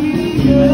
you.